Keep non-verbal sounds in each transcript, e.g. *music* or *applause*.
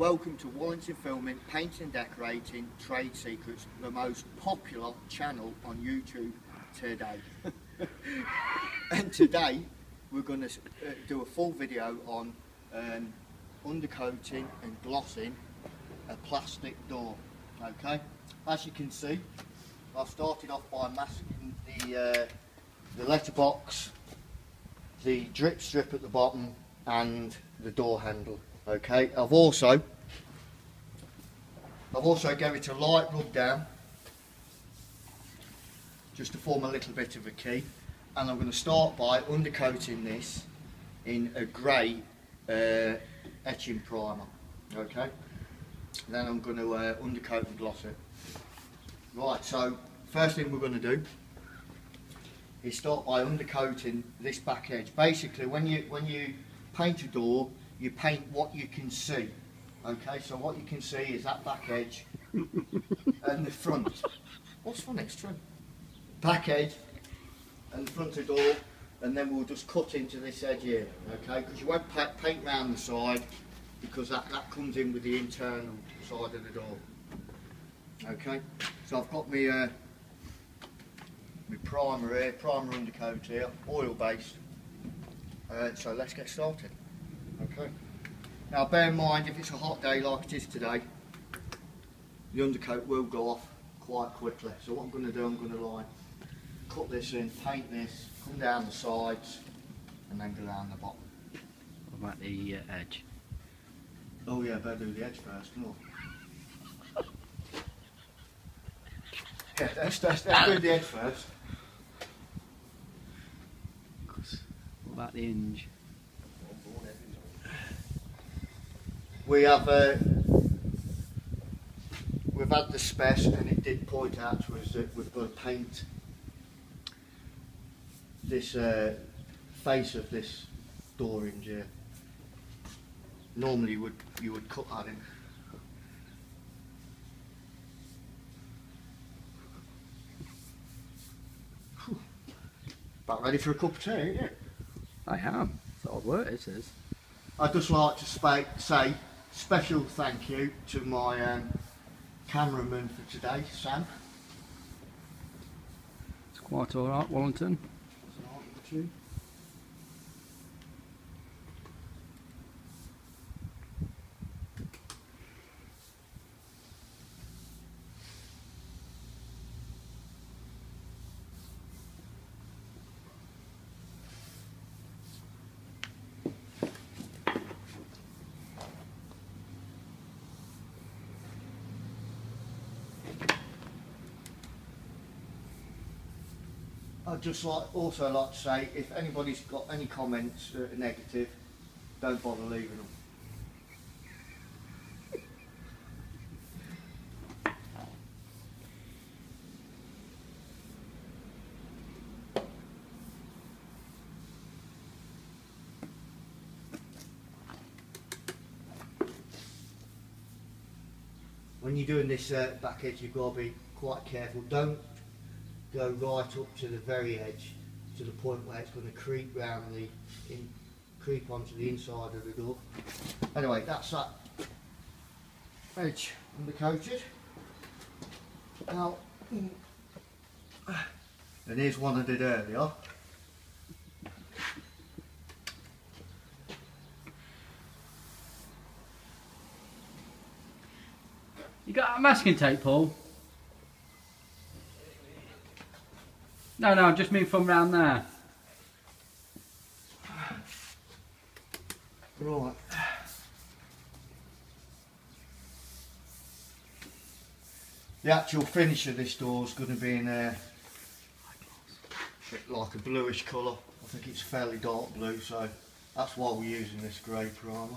Welcome to Wallington Filming, Painting and Decorating, Trade Secrets, the most popular channel on YouTube today. *laughs* and today we're going to uh, do a full video on um, undercoating and glossing a plastic door. Okay, as you can see, I've started off by masking the, uh, the letterbox, the drip strip at the bottom and the door handle. Okay, I've also I've also gave it a light rub down just to form a little bit of a key. And I'm going to start by undercoating this in a grey uh, etching primer okay? Then I'm going to uh, undercoat and gloss it. Right so first thing we're going to do is start by undercoating this back edge. Basically when you when you paint a door you paint what you can see. Okay, so what you can see is that back edge and the front. What's funny? next true. Back edge and the front of the door, and then we'll just cut into this edge here. Okay, because you won't paint round the side because that, that comes in with the internal side of the door. Okay, so I've got my, uh, my primer here, primer undercoat here, oil based. Uh, so let's get started. Okay. Now bear in mind if it's a hot day like it is today, the undercoat will go off quite quickly. So what I'm going to do, I'm going to like cut this in, paint this, come down the sides, and then go down the bottom. What about the uh, edge? Oh yeah, better do the edge first, no. *laughs* yeah, let's, let's, let's do the edge first. What about the hinge? We have uh, we've had the spec and it did point out to us that we've got to paint this uh, face of this door hinge here. Normally you would you would cut that in. About ready for a cup of tea, ain't you? I am. It's odd work, it is. I'd just like to say special thank you to my um, cameraman for today, Sam. It's quite alright, Wallington. I'd just like also like to say if anybody's got any comments that are negative, don't bother leaving them. When you're doing this uh, back edge, you've got to be quite careful. Don't go right up to the very edge to the point where it's going to creep round the in, creep onto the inside of the door. Anyway, that's that edge undercoated. Now, mm, and here's one I did earlier. You got a masking tape, Paul? No, no, I just mean from round there. Right. The actual finish of this door is going to be in a like a bluish colour. I think it's fairly dark blue, so that's why we're using this grey primer.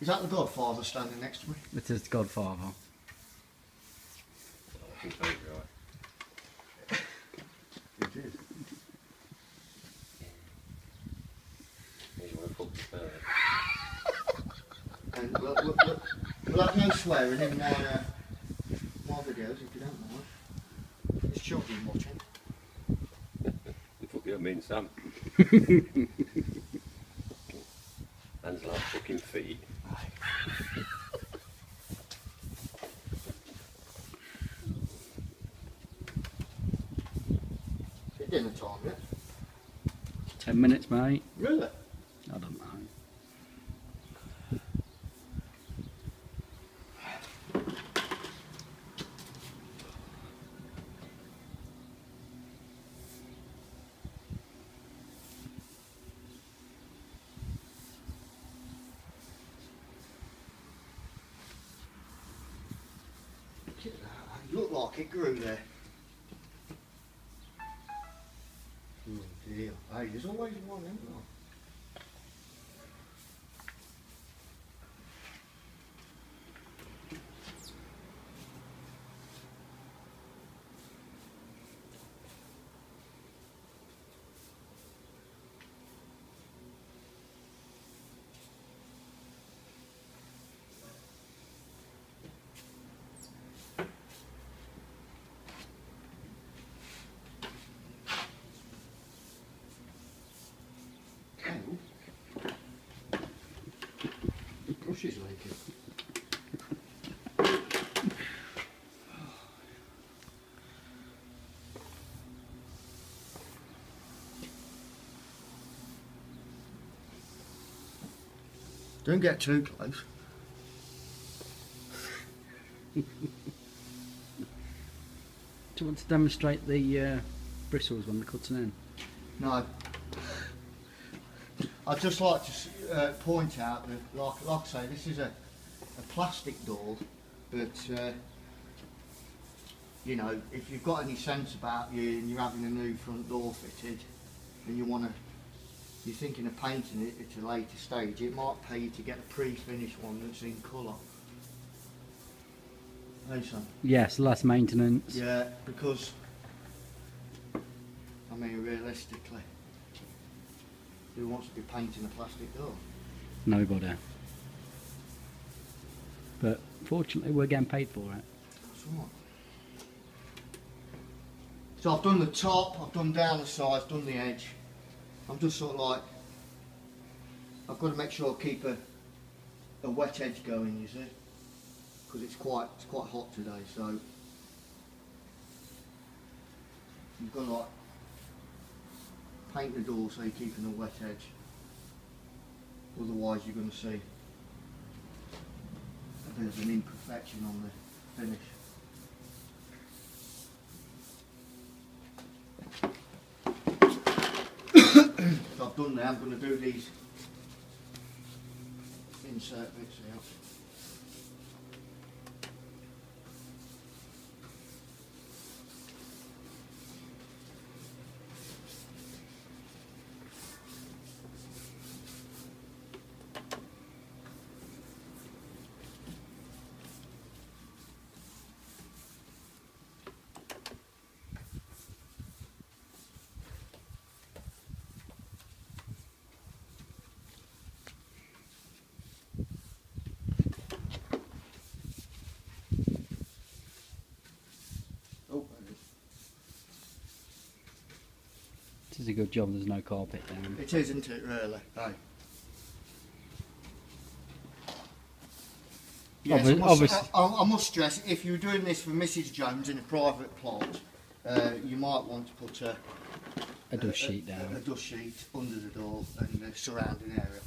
Is that the Godfather standing next to me? It is the Godfather. Completely right. It is. You want to put the bird. And we'll, we'll, we'll, we'll have no swearing in my, uh, my videos if you don't mind. There's children watching. You put your mean Sam. *laughs* Hands like fucking feet. It's dinner time, yeah? Ten minutes, mate. Really? I don't know. Look like. It grew like it grew there. Oh dear. Hey, there's always one, isn't there? The brush is leaking. Don't get too close. Do you want to demonstrate the uh, bristles when they're cutting in? No. I'd just like to uh, point out that, like, like I say, this is a, a plastic door, but uh, you know, if you've got any sense about you and you're having a new front door fitted, and you want to, you're thinking of painting it at a later stage, it might pay you to get a pre-finished one that's in colour. Hey, son. Yes, less maintenance. Yeah, because I mean, realistically, who wants to be painting a plastic door? Nobody. But fortunately, we're getting paid for it. That's right. So I've done the top, I've done down the sides, done the edge. I'm just sort of like, I've got to make sure I keep a, a wet edge going, you see, because it's quite it's quite hot today. So you've got to like paint the door so you're keeping a wet edge. Otherwise, you're going to see a bit of an imperfection on the finish. so *coughs* I've done that, I'm going to do these insert bits here. Is a good job there's no carpet down. It is, isn't it, really? Aye. Yes, I must, I, I must stress, if you're doing this for Mrs Jones in a private plot, uh, you might want to put a, A dust sheet a, down. a dust sheet under the door and the surrounding area.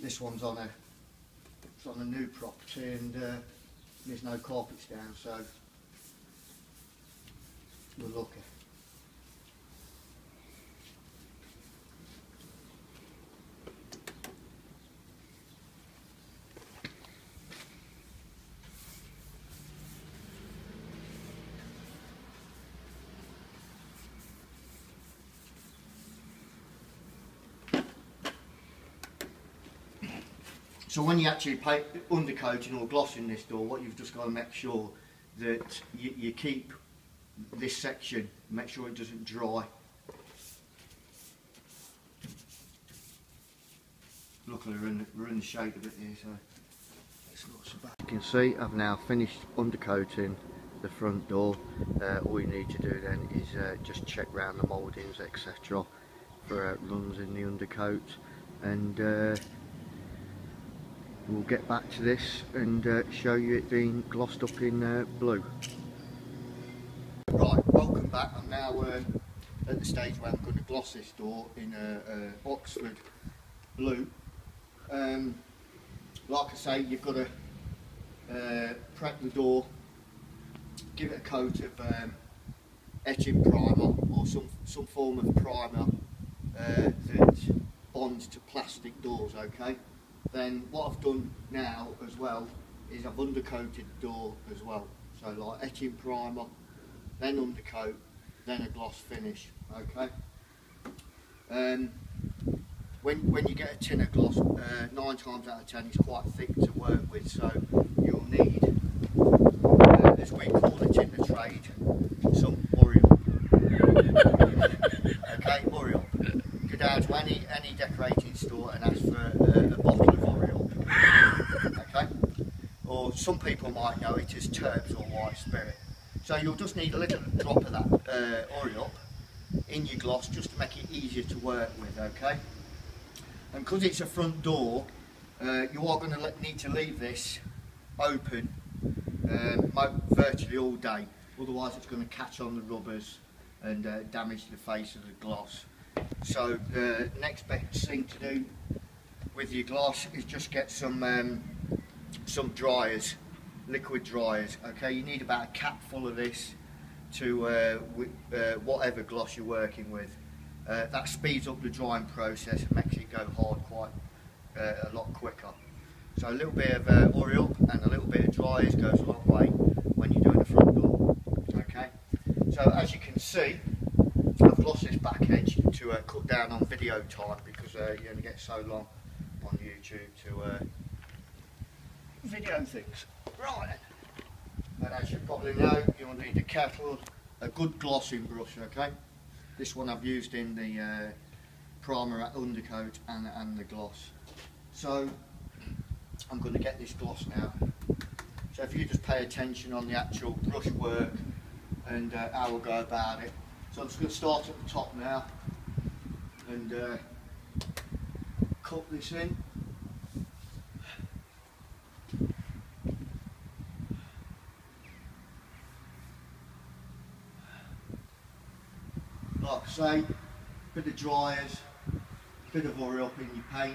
This one's on a it's on a new property and uh, there's no carpets down, so we're lucky. So when you actually paint undercoating or glossing this door, what you've just got to make sure that you, you keep this section, make sure it doesn't dry. Luckily we're in, the, we're in the shade of it here, so It's not so bad. You can see I've now finished undercoating the front door. Uh, all you need to do then is uh, just check round the mouldings etc for uh, runs in the undercoat and uh, we'll get back to this and uh, show you it being glossed up in uh, blue. Right, welcome back. I'm now uh, at the stage where I'm going to gloss this door in Oxford blue. Um, like I say, you've got to uh, prep the door, give it a coat of um, etching primer or some some form of primer uh, that bonds to plastic doors. Okay. Then what I've done now as well is I've undercoated the door as well. So like etching primer, then undercoat, then a gloss finish. Okay. Um, when when you get a tin of gloss, uh, nine times out of ten it's quite thick to work with, so you'll need, uh, as we call it in the trade, some Oriole. *laughs* okay, Oriole. Go down to any any decorating store and ask for uh, a bottle of Oriole. Okay, or some people might know it as Turps or White Spirit. So you'll just need a little drop of that uh, Oriole in your gloss just to make it easier to work with. Okay and because it's a front door uh, you are going to need to leave this open uh, virtually all day otherwise it's going to catch on the rubbers and uh, damage the face of the gloss so the next best thing to do with your gloss is just get some um, some dryers liquid dryers okay you need about a cap full of this to uh, uh, whatever gloss you're working with uh, that speeds up the drying process and makes it go hard quite uh, a lot quicker. So a little bit of uh, Oriole and a little bit of dryers goes a long way when you're doing the front door. Okay, so as you can see, I've lost this back edge to uh, cut down on video time because uh, you only get so long on YouTube to video things. Right, But as you probably know, you'll need a kettle, a good glossing brush, okay? This one I've used in the uh, primer undercoat and, and the gloss. So I'm going to get this gloss now. So if you just pay attention on the actual brush work and uh, how we'll go about it. So I'm just going to start at the top now and uh, cut this in. Say, bit of dryers, bit of oil up in your paint,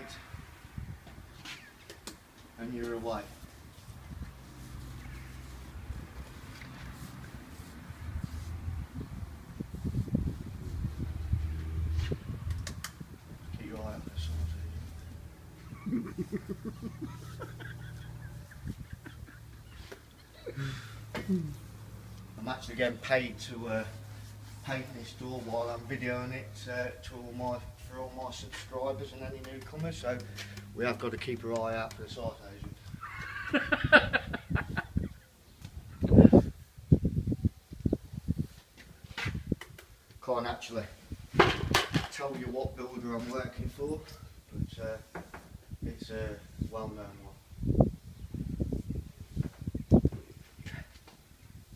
and you're away. *laughs* I'm actually getting paid to uh, paint this door while I'm videoing it uh, to all my for all my subscribers and any newcomers. So we have got to keep our eye out for the site *laughs* agent. Can't actually tell you what builder I'm working for, but uh, it's a well-known one.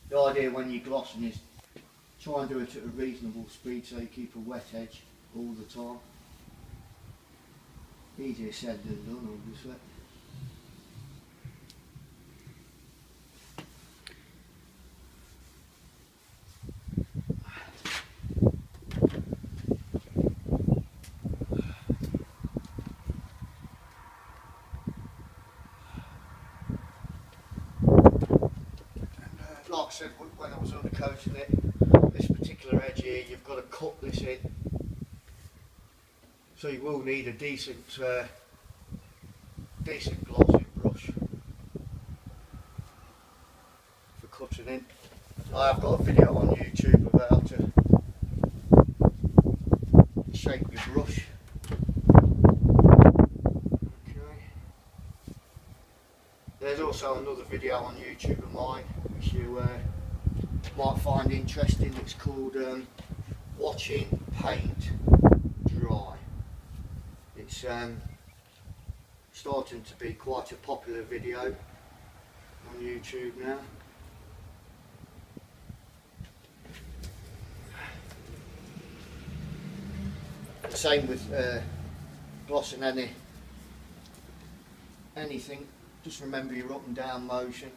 The idea when you're glossing is Try and do it at a reasonable speed so you keep a wet edge all the time. Easier said than done obviously. Uh, like I said when I was undercoating it, particular edge here you've got to cut this in so you will need a decent uh, decent glossing brush for cutting in. I have got a video on YouTube about how to shape your brush. Okay. There's also another video on YouTube of mine which you uh, might find interesting. It's called um, Watching Paint Dry. It's um, starting to be quite a popular video on YouTube now. Same with uh, glossing any anything. Just remember your up and down motion.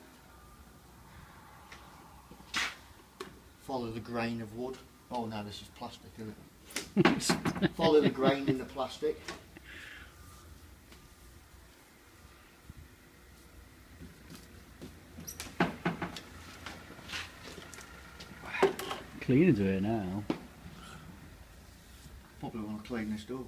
Follow the grain of wood. Oh no, this is plastic, isn't it? *laughs* Follow the grain in the plastic. Cleaners are here now. Probably want to clean this door.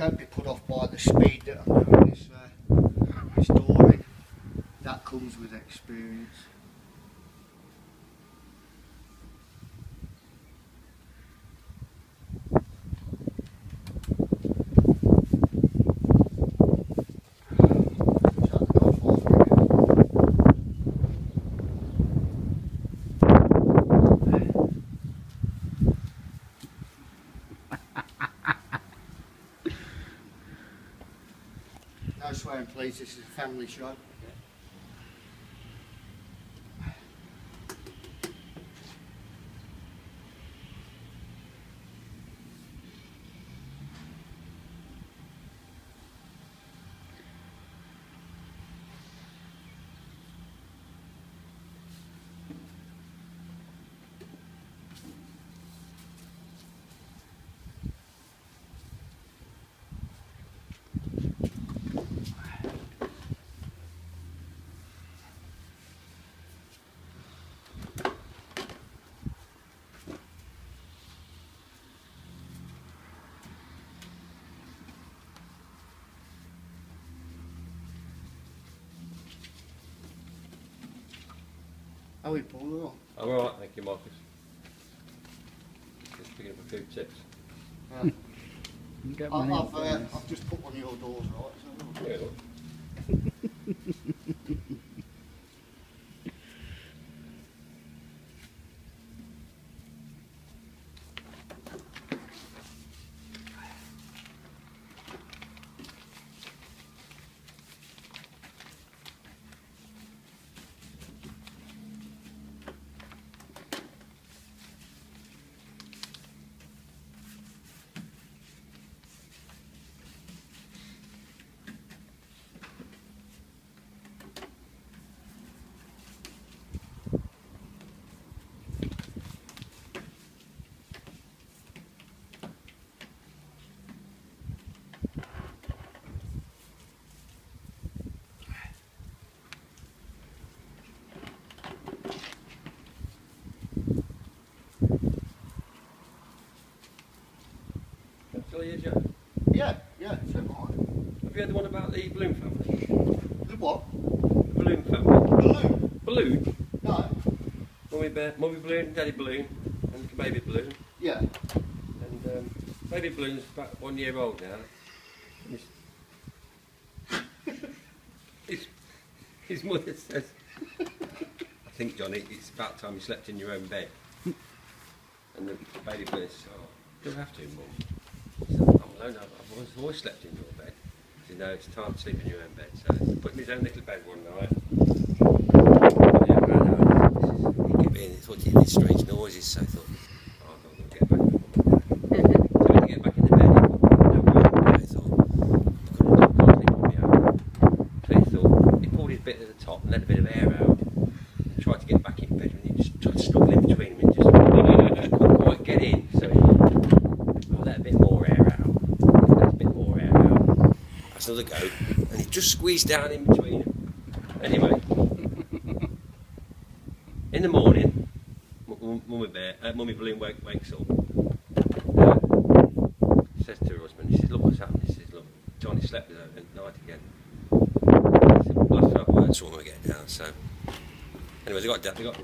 Don't be put off by the speed that I'm doing this, uh, this door in. That comes with experience. No swearing, please. This is a family show. How we pull it on? I'm alright, thank you, Marcus. Just picking up a few tips. Yeah. I've, I've, uh. I've just put one of your doors right. So Still here, Joe? yeah, yeah, so mine. Have you heard the one about the balloon family? The what? The balloon family. Balloon? Balloon? No. Mummy bear, mummy balloon, daddy balloon, and baby balloon. Yeah. And um, baby balloon's about one year old now. His, his, his mother says, I think, Johnny, it's about time you slept in your own bed. And the baby balloon says, oh, I have to, mum? Alone, I've, always, always slept in your bed. Said, no, it's time to sleep in your own bed. So he put him in his own little bed one night. Yeah, know, this is, he kept he heard these strange noises, so I thought, oh, I'm going to get back. So when you get back in the bed, he thought, no, well, I thought, I couldn't, I can't sleep on my own. So he thought, he pulled his bit at the top and let a bit of air out, and tried to get back in bed, and he just tried to struggle in between them and just couldn't quite get in. So he I'll let a bit more air out, let a bit more air out. That's another go, and he just squeezed down in between them. Anyway, in the morning, Mummy Bear, uh, Mummy Balloon wake, wakes up. Uh, says to her husband, he says, "Look what's happened." He says, "Look, Johnny slept with her at night again." He said, "Well, I've got him to get down." So, anyway, they got they got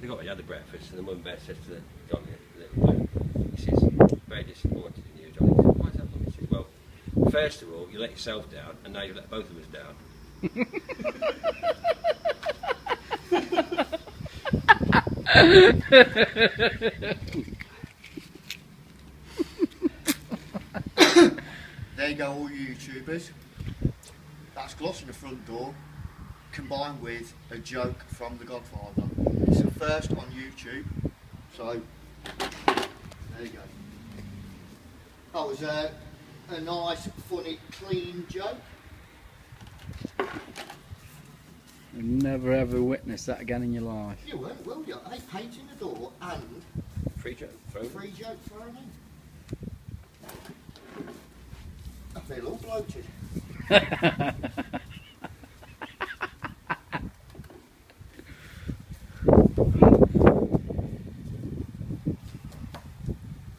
they got had the breakfast, and the Mummy Bear says to the Johnny, the little balloon, he says, "Very disappointed in you, Johnny." He says, "Why is that?" Mum?" He says, "Well, first of all, you let yourself down, and now you let both of us down." there you go, all you YouTubers. That's gloss in the front door combined with a joke from The Godfather. It's the first on YouTube, so there you go. That was a, a nice, funny, clean joke. You'll never ever witness that again in your life. You won't, will you? Hey, painting the door and Free joke. Throw it. free joke thrown in. I feel all bloated. *laughs*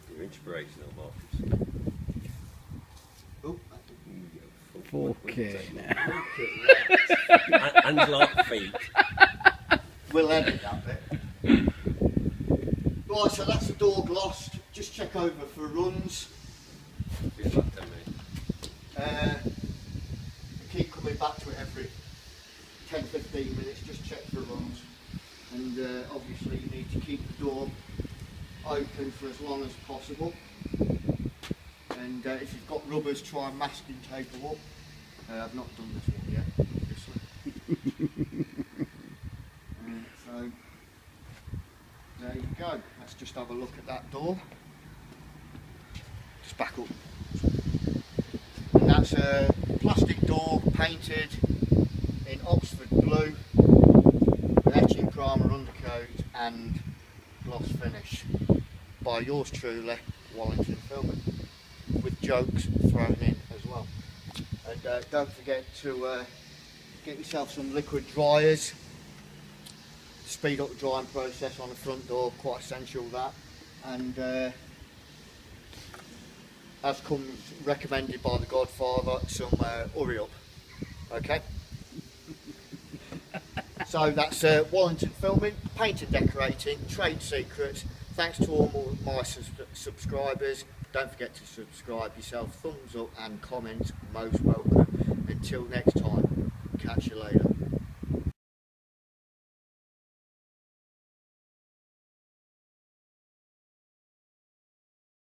You're inspirational, Marcus. Oh, Okay now. And, and like feet. *laughs* We'll edit that bit. Right, so that's the door lost. Just check over for runs. Be about 10 minutes. Uh, keep coming back to it every 10 15 minutes, just check for runs. And uh, obviously, you need to keep the door open for as long as possible. And uh, if you've got rubbers, try and masking tape them up. Uh, I've not done this one yet, obviously. Uh, so, there you go. Let's just have a look at that door. Just back up. And that's a plastic door painted in Oxford blue, with etching primer undercoat and gloss finish by yours truly, Wallington Filming, with jokes thrown in as well. And uh, don't forget to uh, get yourself some liquid dryers. Speed up the drying process on the front door, quite essential that. And uh, as comes recommended by the Godfather, some uh, hurry up. Okay? so that's uh, Wallington Filming, paint and decorating, trade secrets. Thanks to all my subscribers. Don't forget to subscribe yourself, thumbs up and comment, most welcome. Until next time, catch you later.